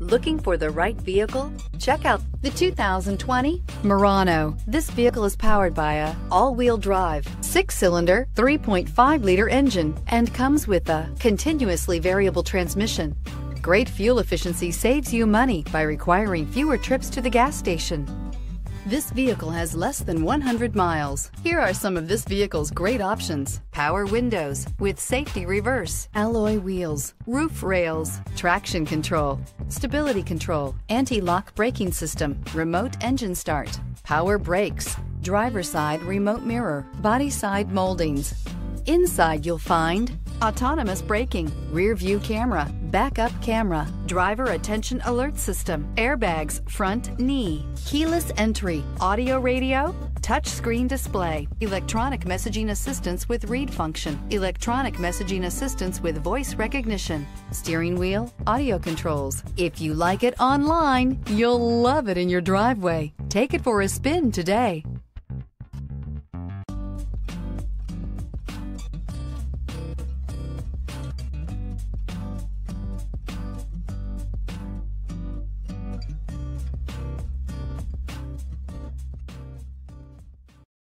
Looking for the right vehicle? Check out the 2020 Murano. This vehicle is powered by a all-wheel drive, six-cylinder, 3.5-liter engine and comes with a continuously variable transmission. Great fuel efficiency saves you money by requiring fewer trips to the gas station. This vehicle has less than 100 miles. Here are some of this vehicle's great options. Power windows with safety reverse, alloy wheels, roof rails, traction control, stability control, anti-lock braking system, remote engine start, power brakes, driver side remote mirror, body side moldings. Inside you'll find autonomous braking, rear view camera, backup camera, driver attention alert system, airbags, front knee, keyless entry, audio radio, touchscreen display, electronic messaging assistance with read function, electronic messaging assistance with voice recognition, steering wheel, audio controls. If you like it online, you'll love it in your driveway. Take it for a spin today.